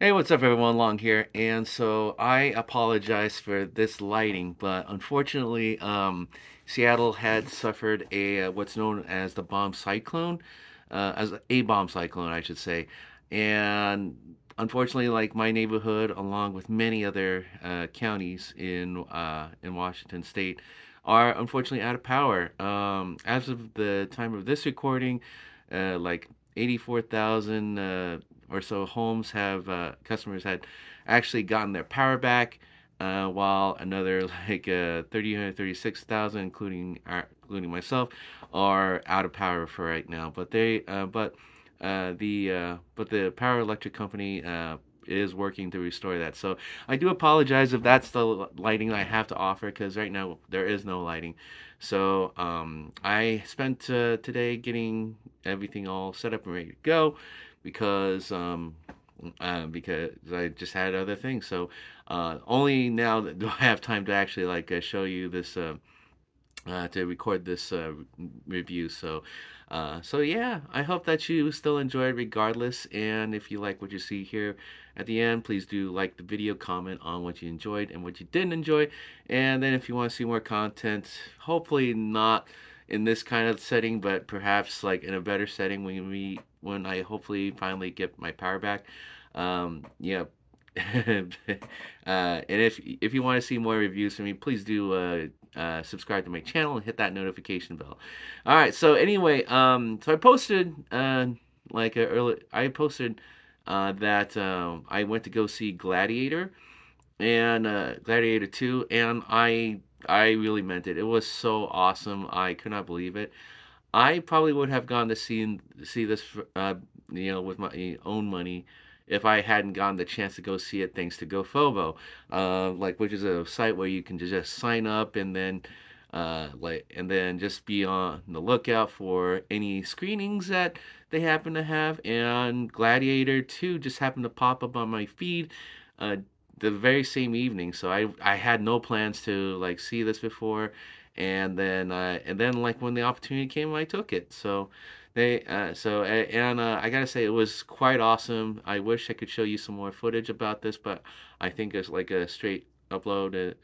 Hey, what's up, everyone? Long here, and so I apologize for this lighting, but unfortunately, um, Seattle had suffered a uh, what's known as the bomb cyclone, uh, as a bomb cyclone, I should say, and unfortunately, like my neighborhood, along with many other uh, counties in uh, in Washington State, are unfortunately out of power. Um, as of the time of this recording, uh, like 84,000 uh, or so homes have uh, customers had actually gotten their power back, uh, while another like uh, 30, 36,000, including our, including myself, are out of power for right now. But they, uh, but uh, the uh, but the power electric company is working to restore that. So I do apologize if that's the lighting I have to offer because right now there is no lighting. So um, I spent uh, today getting everything all set up and ready to go because um, uh, because I just had other things. So uh, only now do I have time to actually like uh, show you this uh, uh, to record this uh, review. So, so yeah, I hope that you still enjoyed regardless. And if you like what you see here at the end, please do like the video, comment on what you enjoyed and what you didn't enjoy. And then if you want to see more content, hopefully not in this kind of setting, but perhaps like in a better setting when we when I hopefully finally get my power back. Um, yeah. uh, and if if you want to see more reviews from me, please do uh, uh, subscribe to my channel and hit that notification bell. All right. So anyway, um, so I posted uh, like a early. I posted uh, that um, I went to go see Gladiator and uh, Gladiator Two, and I I really meant it. It was so awesome. I could not believe it. I probably would have gone to see see this, uh, you know, with my own money if I hadn't gotten the chance to go see it thanks to GoFobo, uh, like which is a site where you can just sign up and then uh, like and then just be on the lookout for any screenings that they happen to have. And Gladiator 2 just happened to pop up on my feed uh, the very same evening, so I I had no plans to like see this before. And then, uh, and then, like when the opportunity came, I took it. So, they uh, so and uh, I gotta say it was quite awesome. I wish I could show you some more footage about this, but I think it's like a straight upload.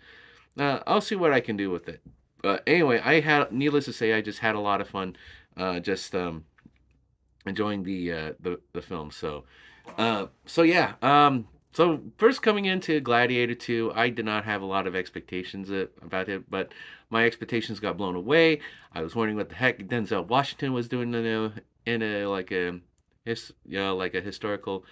Uh, I'll see what I can do with it. But anyway, I had needless to say, I just had a lot of fun, uh, just um, enjoying the uh, the the film. So, uh, so yeah. Um, so first coming into Gladiator 2, I did not have a lot of expectations about it, but my expectations got blown away. I was wondering what the heck Denzel Washington was doing in a, in a like a you know like a historical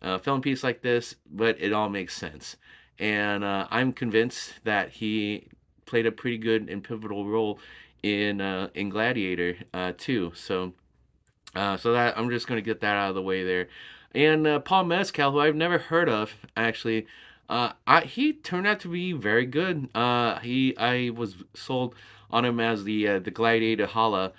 uh, film piece like this, but it all makes sense. And uh, I'm convinced that he played a pretty good and pivotal role in uh, in Gladiator uh, too. So uh, so that I'm just gonna get that out of the way there. And uh, Paul Mescal, who I've never heard of, actually, uh, I, he turned out to be very good. Uh, he I was sold on him as the uh, the Gladiator Hala,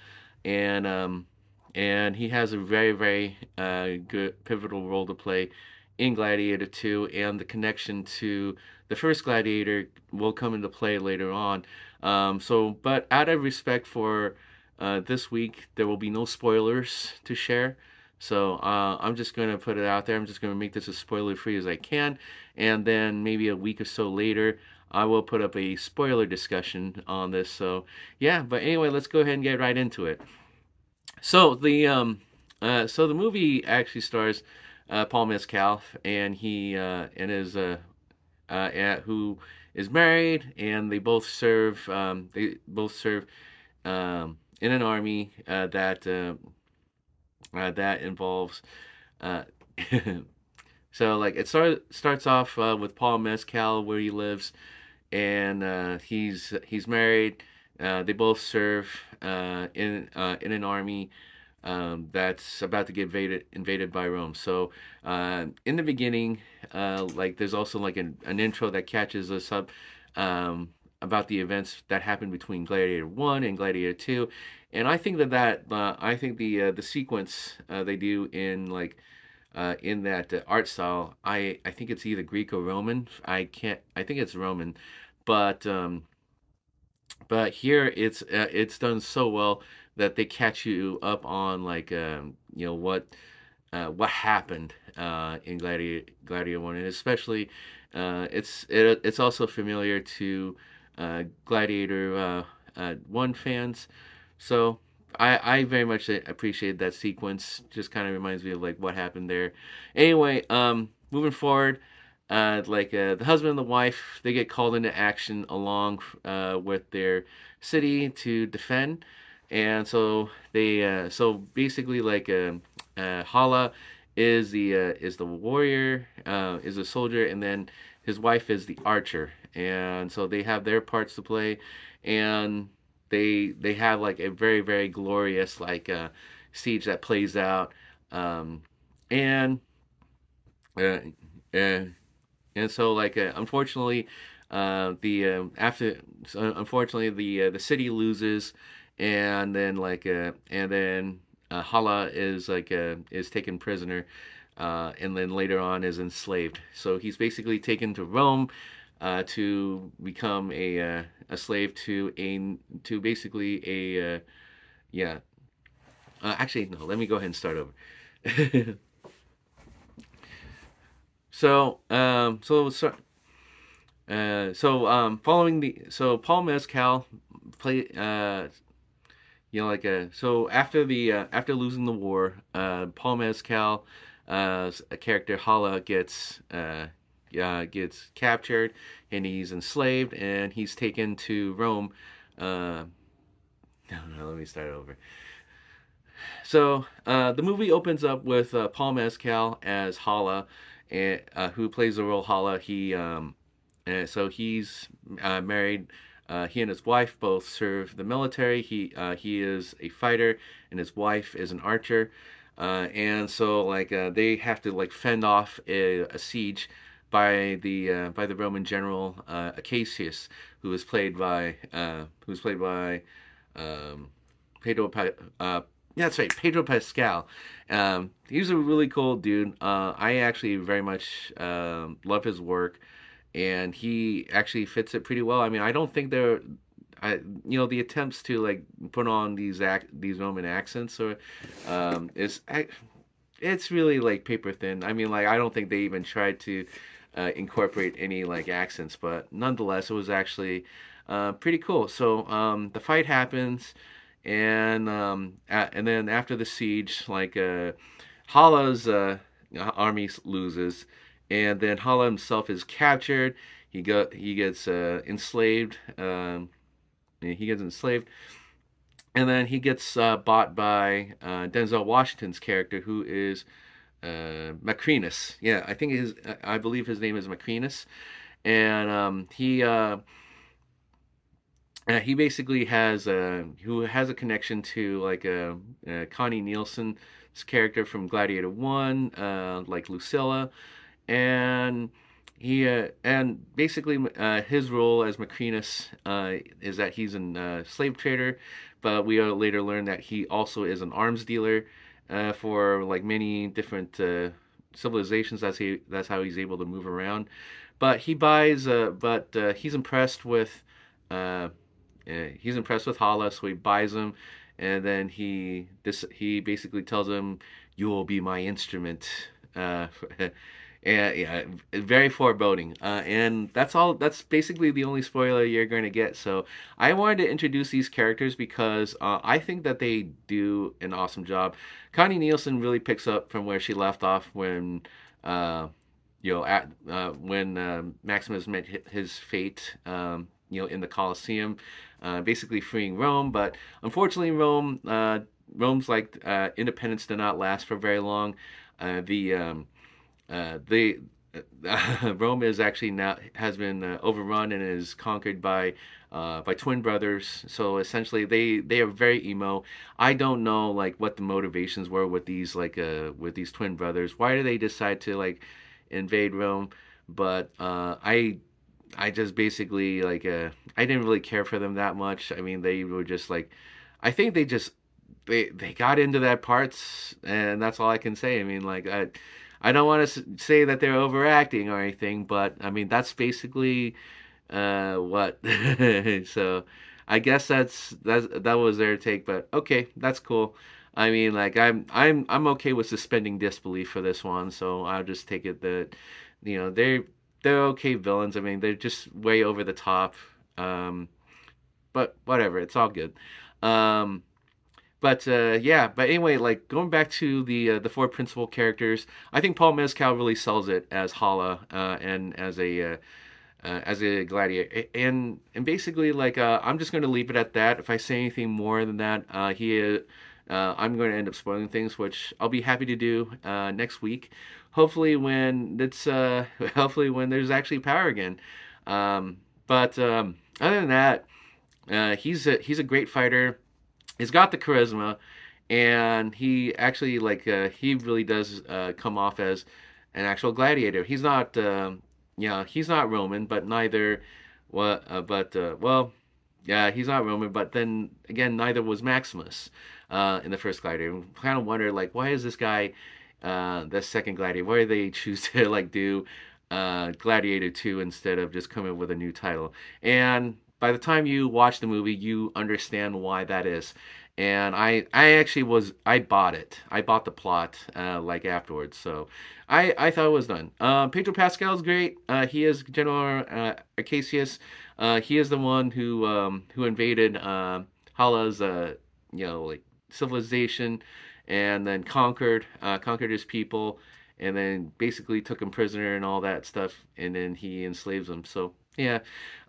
and um, and he has a very very uh, good pivotal role to play in Gladiator 2, and the connection to the first Gladiator will come into play later on. Um, so, but out of respect for uh, this week, there will be no spoilers to share. So uh, I'm just going to put it out there. I'm just going to make this as spoiler free as I can. And then maybe a week or so later, I will put up a spoiler discussion on this. So yeah, but anyway, let's go ahead and get right into it. So the um, uh, so the movie actually stars uh, Paul Mescal, and he uh, and his uh, uh, who is married, and they both serve um, they both serve um, in an army uh, that uh, that involves. Uh, so like it start, starts off uh, with Paul Mescal where he lives, and uh, he's he's married. Uh, they both serve uh, in in an army um, that's about to get invaded invaded by Rome. So uh, in the beginning, uh, like there's also like an, an intro that catches us up. Um, about the events that happened between Gladiator 1 and Gladiator 2 and I think that that uh, I think the uh, the sequence uh, they do in like uh, in that uh, art style I I think it's either Greek or Roman. I can't I think it's Roman. But um, but here it's uh, it's done so well that they catch you up on like um, you know what what happened in Gladiator, Gladiator One, and especially it's it, it's also familiar to Gladiator uh, uh, One fans. So I I very much appreciate that sequence. Just kind of reminds me of like what happened there. Anyway, um, moving forward. Uh, like uh, the husband and the wife, they get called into action along uh, with their city to defend, and so they uh, so basically like uh, Hala is the uh, is the warrior, is a soldier, and then his wife is the archer, and so they have their parts to play, and they they have like a very very glorious like siege that plays out, um, and. Uh, and so like uh, unfortunately uh, the uh, after unfortunately the uh, the city loses and then like uh, and then uh, Hala is like is taken prisoner and then later on is enslaved so he's basically taken to Rome to become a a slave to a to basically a yeah. Actually no let me go ahead and start over. So, um, so, so, uh, so, um, following the, so Paul Mescal play, uh, you know, like, a, uh, so after the, uh, after losing the war, uh, Paul Mescal, uh, a character Hala gets, uh, uh, gets captured and he's enslaved and he's taken to Rome. Uh, no, no, let me start over. So uh, the movie opens up with uh, Paul Mescal as Hala, and, uh, who plays the role Hala. He um, so he's uh, married. Uh, he and his wife both serve the military. He uh, he is a fighter, and his wife is an archer. Uh, and so like uh, they have to like fend off a, a siege by the by the Roman general Acacius, who is played by who's played by um, Pedro yeah, that's right, Pedro Pascal. Um, he's a really cool dude. Uh, I actually very much um, love his work, and he actually fits it pretty well. I mean, I don't think there, I you know, the attempts to like put on these act these Roman accents or um, is it's really like paper thin. I mean, like I don't think they even tried to uh, incorporate any like accents, but nonetheless, it was actually uh, pretty cool. So um, the fight happens and um, and then after the siege, like uh, Hala's uh, army loses, and then Hala himself is captured. He got he gets uh, enslaved. Um, he gets enslaved, and then he gets uh, bought by uh, Denzel Washington's character, who is uh, Macrinus. Yeah, I think his I believe his name is Macrinus, and um, he. Uh, uh, he basically has a who has a connection to like a, a Connie Nielsen's character from Gladiator One, uh, like Lucilla, and he uh, and basically uh, his role as Macrinus uh, is that he's a uh, slave trader, but we later learn that he also is an arms dealer Uh, for like many different uh, civilizations. That's he that's how he's able to move around. But he buys, uh, but he's impressed with uh, he's impressed with Hala, so he buys him, and then he this he basically tells him, "You will be my instrument." Uh, and yeah, very foreboding. Uh, and that's all. That's basically the only spoiler you're going to get. So I wanted to introduce these characters because uh, I think that they do an awesome job. Connie Nielsen really picks up from where she left off when. Uh, you know, at uh, when uh, Maximus met his fate, um, you know, in the Colosseum, uh, basically freeing Rome. But unfortunately, Rome, uh, Rome's like independence did not last for very long. The um, uh, the Rome is actually now has been overrun and is conquered by uh, by twin brothers. So essentially, they they are very emo. I don't know like what the motivations were with these like uh with these twin brothers. Why do they decide to like invade Rome? But uh, I I just basically like uh, I didn't really care for them that much. I mean, they were just like, I think they just they they got into that parts, and that's all I can say. I mean, like I I don't want to say that they're overacting or anything, but I mean that's basically uh, what. so I guess that's that's that was their take. But okay, that's cool. I mean, like I'm I'm I'm okay with suspending disbelief for this one, so I'll just take it that you know they're they're okay villains. I mean, they're just way over the top. Um, but whatever, it's all good. Um, but uh, yeah, but anyway, like going back to the uh, the four principal characters, I think Paul Mescal really sells it as Hala uh, and as a uh, uh, as a gladiator, and and basically like uh, I'm just going to leave it at that. If I say anything more than that, he I'm going to end up spoiling things, which I'll be happy to do next week. Hopefully when it's hopefully when there's actually power again. Um, but um, other than that, he's a, he's a great fighter he's got the charisma, and he actually like uh, he really does uh, come off as an actual gladiator. He's not, know, he's not Roman, but neither what, uh, but uh, well, yeah, he's not Roman, but then again, neither was Maximus uh, in the first gladiator. Kind of wonder like why is this guy uh, the second gladiator? Why do they choose to like do Gladiator 2 instead of just coming with a new title? And by the time you watch the movie, you understand why that is. And I, I actually was, I bought it. I bought the plot, uh, like afterwards. So I, I thought it was done. Uh, Pedro Pascal is great. Uh, he is General uh, Acacius. Uh, he is the one who, um, who invaded uh, Hala's, you know, like civilization, and then conquered, conquered his people, and then basically took him prisoner and all that stuff, and then he enslaves them. So yeah,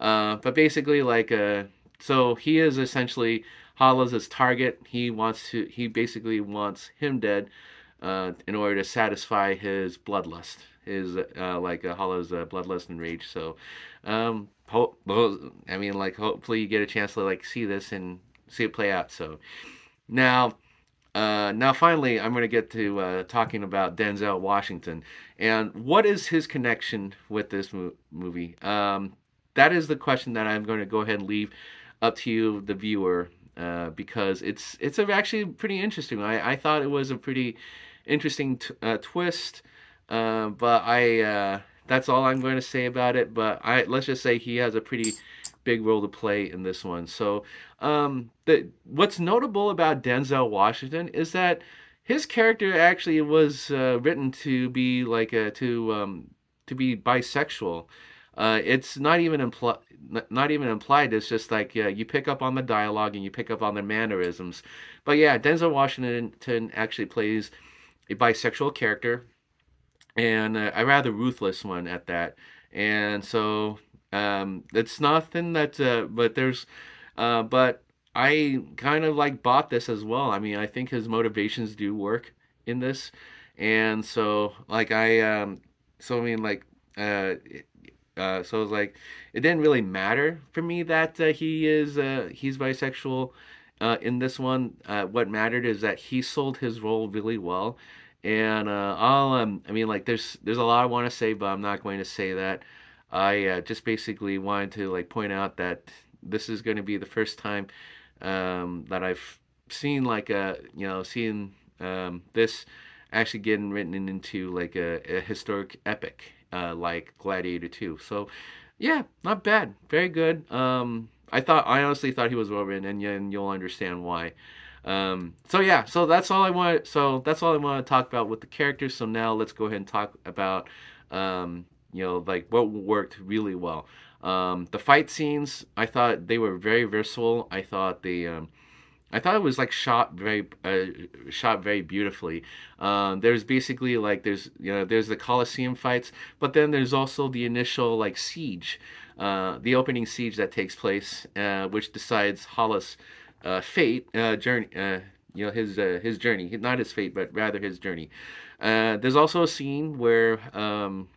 uh, but basically, like, uh, so he is essentially Hala's target. He wants to. He basically wants him dead uh, in order to satisfy his bloodlust, his uh, like uh, Hala's uh, bloodlust and rage. So, um, hope, I mean, like, hopefully you get a chance to like see this and see it play out. So, now. Uh, now, finally, I'm going to get to uh, talking about Denzel Washington and what is his connection with this mo- movie. Um, that is the question that I'm going to go ahead and leave up to you, the viewer, uh, because it's it's actually pretty interesting. I, I thought it was a pretty interesting t- uh, twist, uh, but I uh, that's all I'm going to say about it. But I let's just say he has a pretty big role to play in this one. So, um, the what's notable about Denzel Washington is that his character actually was uh, written to be like a, to um, to be bisexual. Uh, it's not even implied. Not even implied. It's just like you pick up on the dialogue and you pick up on the mannerisms. But yeah, Denzel Washington actually plays a bisexual character, and uh, a rather ruthless one at that. And so um, it's nothing that, uh, but there's, uh, but I kind of like bought this as well. I mean, I think his motivations do work in this, and so like I, um, so I mean like, uh, uh, so it's like it didn't really matter for me that uh, he is uh, he's bisexual uh, in this one. Uh, what mattered is that he sold his role really well, and uh, I'll um, I mean like there's there's a lot I want to say, but I'm not going to say that. I uh, just basically wanted to like point out that this is going to be the first time um, that I've seen like a you know seeing um, this actually getting written into like a, a historic epic uh, like Gladiator 2. So yeah, not bad, very good. Um, I thought I honestly thought he was well written, and, and you'll understand why. Um, so yeah, so that's all I want. So that's all I want to talk about with the characters. So now let's go ahead and talk about um, you know, like what worked really well. Um, the fight scenes, I thought they were very versatile. I thought they, um, I thought it was like shot very, uh, shot very beautifully. Um, there's basically like there's you know there's the Colosseum fights, but then there's also the initial like siege, uh, the opening siege that takes place, uh, which decides Hollis' uh, fate, uh, journey, uh, you know his his journey, not his fate, but rather his journey. there's also a scene where um,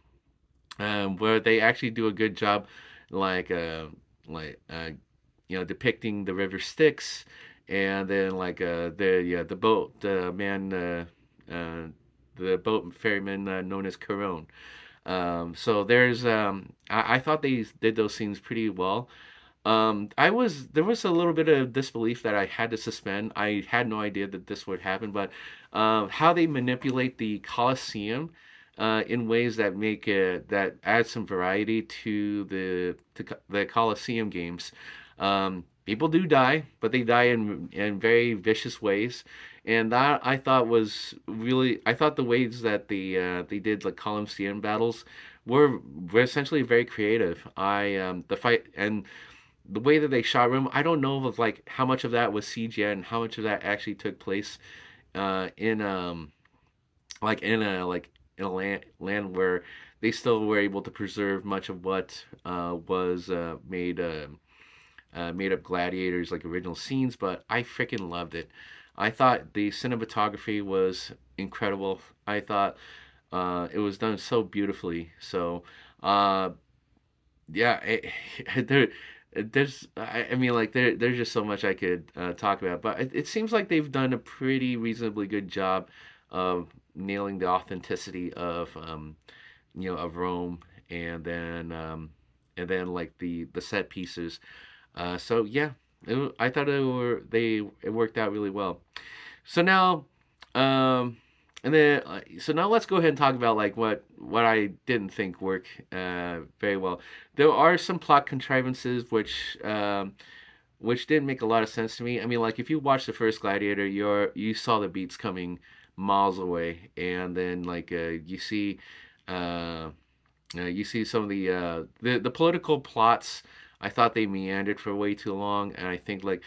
um, where they actually do a good job, like uh, like uh, you know depicting the river Styx, and then like uh, the yeah the boat the man uh, uh, the boat ferryman uh, known as Charon. Um, so there's um, I, I thought they did those scenes pretty well. Um, I was there was a little bit of disbelief that I had to suspend. I had no idea that this would happen, but how they manipulate the Colosseum uh, in ways that make it that add some variety to the to the Coliseum games. Um, people do die, but they die in in very vicious ways, and that I thought was really I thought the ways that the uh, they did the Colosseum battles were, were essentially very creative. I um, the fight and the way that they shot Rome, I don't know of like how much of that was CGI and how much of that actually took place uh, in um like in a like in a land land where they still were able to preserve much of what uh, was uh, made uh, uh, made up gladiators like original scenes but i freaking loved it. I thought the cinematography was incredible. I thought uh, it was done so beautifully. So uh, yeah it, there there's I, I mean like there there's just so much i could uh, talk about but it, it seems like they've done a pretty reasonably good job of nailing the authenticity of um, you know of Rome and then um, and then like the the set pieces. Uh, so yeah it, I thought it were they it worked out really well. So now um, and then uh, so now let's go ahead and talk about like what what I didn't think worked uh, very well. There are some plot contrivances which um, which didn't make a lot of sense to me. I mean like if you watch the first Gladiator you're you saw the beats coming miles away and then like uh, you see uh, uh, you see some of the, uh, the the political plots i thought they meandered for way too long and i think like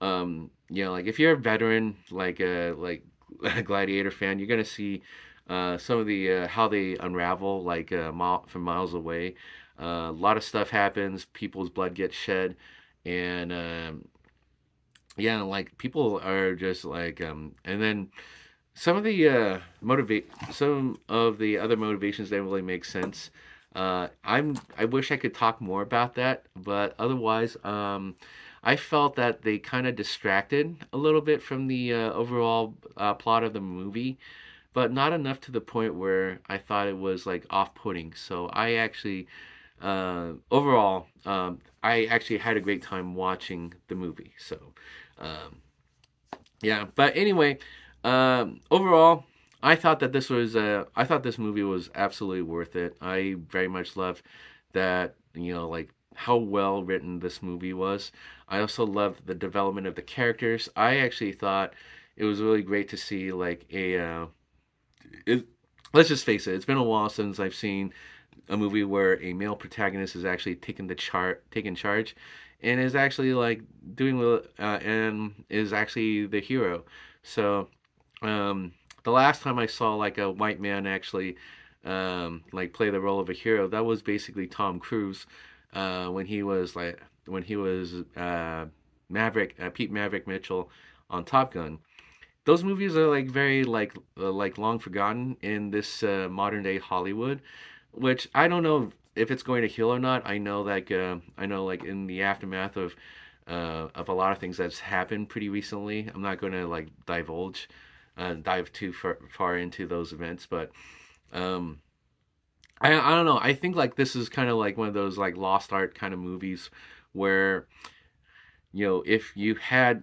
um, you know like if you're a veteran like a like a gladiator fan you're gonna see uh, some of the uh, how they unravel like uh, mile, from miles away. Uh, a lot of stuff happens people's blood gets shed and um, yeah like people are just like um, and then some of the uh, motivate some of the other motivations don't really make sense. Uh, I'm I wish I could talk more about that, but otherwise, um, I felt that they kind of distracted a little bit from the uh, overall uh, plot of the movie, but not enough to the point where I thought it was like off-putting. So I actually, uh, overall, um, I actually had a great time watching the movie. So, um, yeah. But anyway. Um, overall, I thought that this was uh, I thought this movie was absolutely worth it. I very much loved that you know like how well written this movie was. I also loved the development of the characters. I actually thought it was really great to see like a uh, it, let's just face it, it's been a while since I've seen a movie where a male protagonist is actually taking the chart taking charge and is actually like doing uh, and is actually the hero. So um, the last time I saw like a white man actually um, like play the role of a hero, that was basically Tom Cruise uh, when he was like when he was uh, Maverick uh, Pete Maverick Mitchell on Top Gun. Those movies are like very like uh, like long forgotten in this uh, modern day Hollywood, which I don't know if it's going to heal or not. I know like uh, I know like in the aftermath of of a lot of things that's happened pretty recently. I'm not going to like divulge uh, dive too far, far into those events, but um, I I don't know. I think like this is kind of like one of those like lost art kind of movies where you know if you had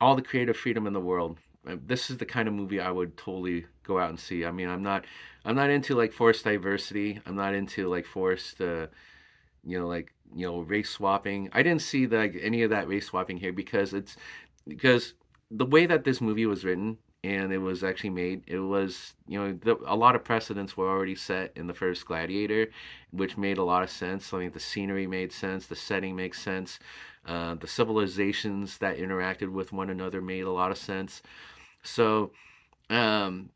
all the creative freedom in the world, uh, this is the kind of movie I would totally go out and see. I mean, I'm not I'm not into like forced diversity. I'm not into like forced uh, you know like you know race swapping. I didn't see like any of that race swapping here because it's because the way that this movie was written and it was actually made. It was, you know, the, a lot of precedents were already set in the first Gladiator, which made a lot of sense. I mean, the scenery made sense, the setting makes sense, uh, the civilizations that interacted with one another made a lot of sense. So, um,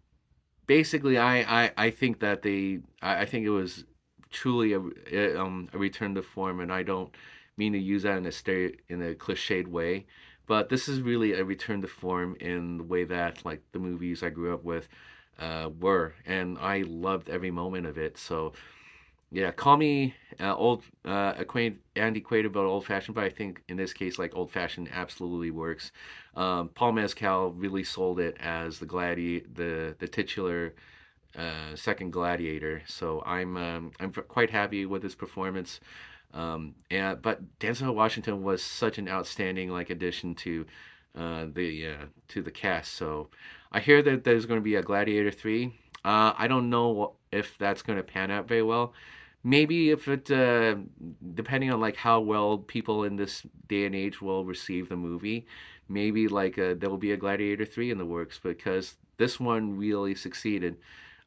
basically, I, I, I think that they, I, I think it was truly a, um, a return to form, and I don't mean to use that in a stere- in a cliched way. But this is really a return to form in the way that like the movies I grew up with uh, were, and I loved every moment of it. So yeah, call me uh, old, uh, acquainted, antiquated, but old fashioned. But I think in this case, like old fashioned, absolutely works. Um, Paul Mescal really sold it as the gladi, the the titular uh, second gladiator. So I'm um, I'm quite happy with his performance. Um, and but Denzel Washington was such an outstanding like addition to uh, the uh, to the cast. So I hear that there's going to be a Gladiator three. Uh, I don't know if that's going to pan out very well maybe if it uh, depending on like how well people in this day and age will receive the movie maybe like uh, there will be a gladiator 3 in the works because this one really succeeded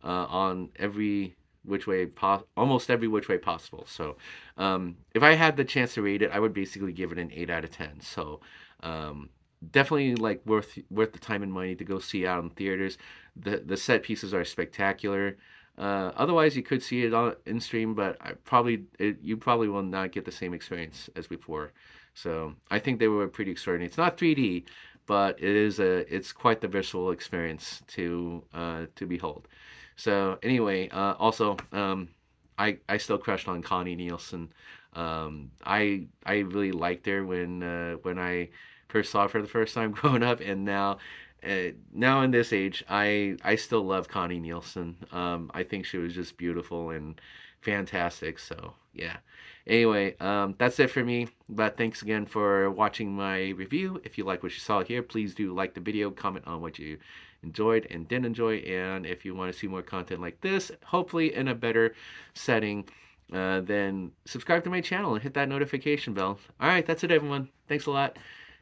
uh, on every which way po- almost every which way possible so um, if i had the chance to read it i would basically give it an 8 out of 10 so um, definitely like worth worth the time and money to go see out in theaters the the set pieces are spectacular uh, otherwise, you could see it on in stream, but I probably it, you probably will not get the same experience as before. So I think they were pretty extraordinary. It's not 3D, but it is a it's quite the visual experience to uh, to behold. So anyway, uh, also um, I I still crushed on Connie Nielsen. Um, I I really liked her when uh, when I first saw her for the first time growing up, and now uh, now in this age, I I still love Connie Nielsen. Um, I think she was just beautiful and fantastic. So yeah. Anyway, um, that's it for me. But thanks again for watching my review. If you like what you saw here, please do like the video, comment on what you enjoyed and didn't enjoy, and if you want to see more content like this, hopefully in a better setting. Uh, then subscribe to my channel and hit that notification bell. All right, that's it, everyone. Thanks a lot,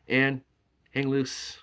and hang loose.